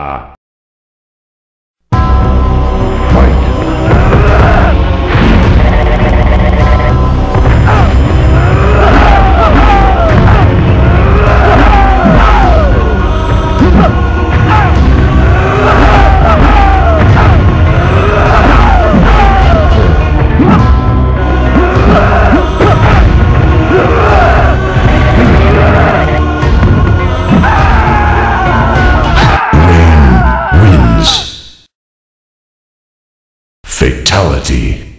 Ah. Fatality.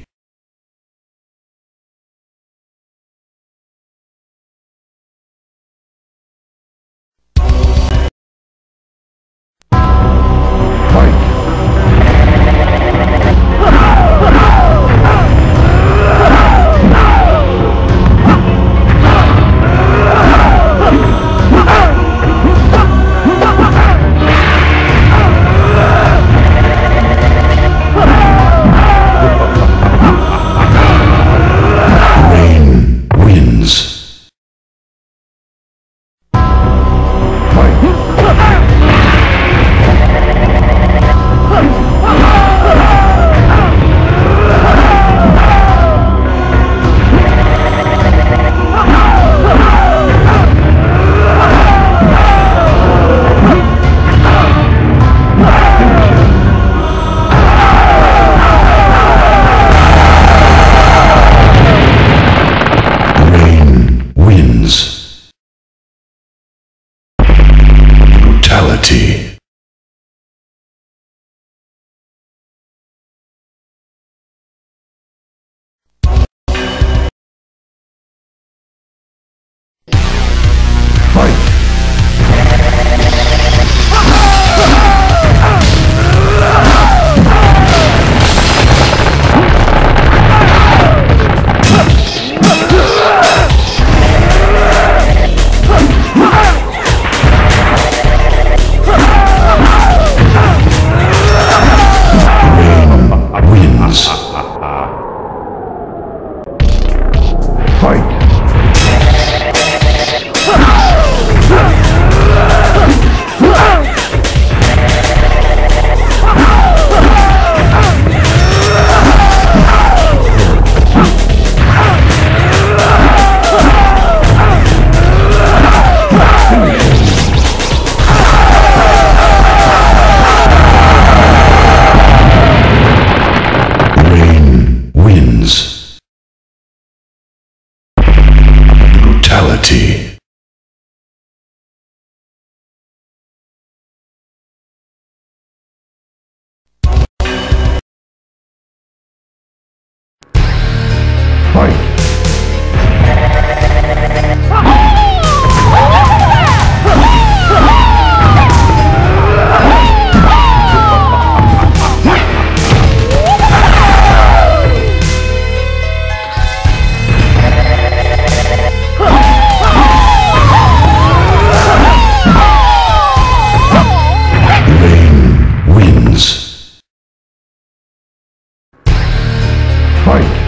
Fight.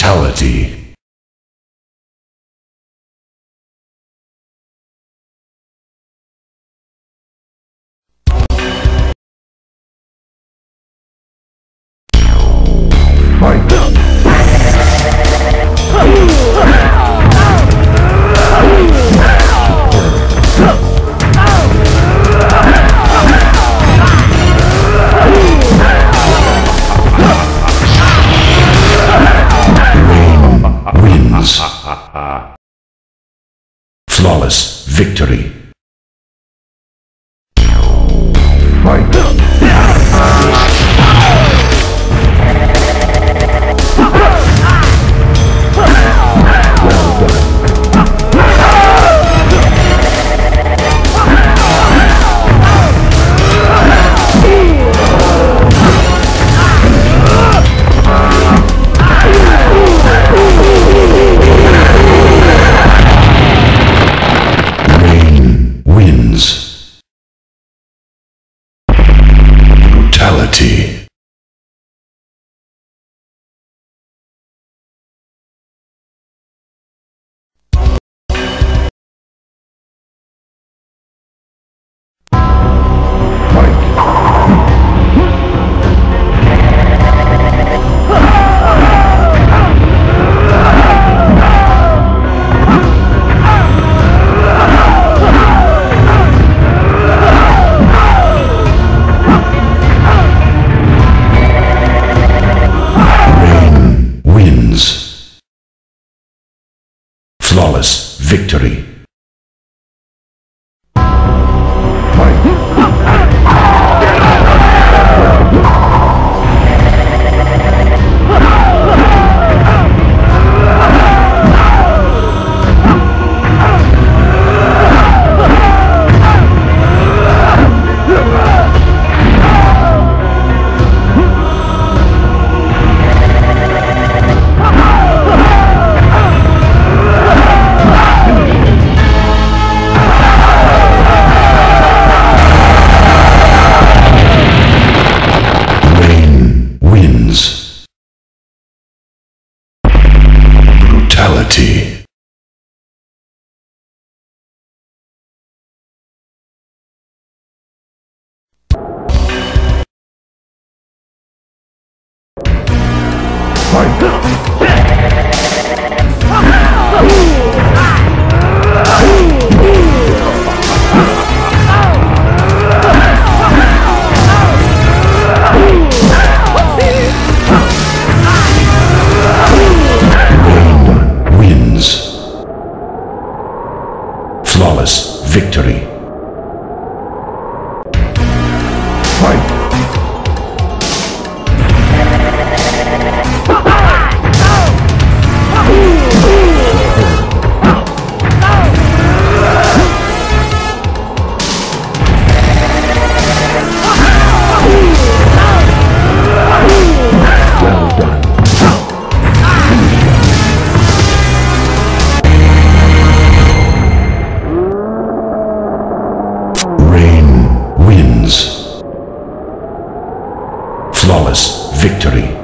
Fatality. Flawless victory. Immortality. Victory. Brutality. Flawless victory. Rain wins. Flawless victory.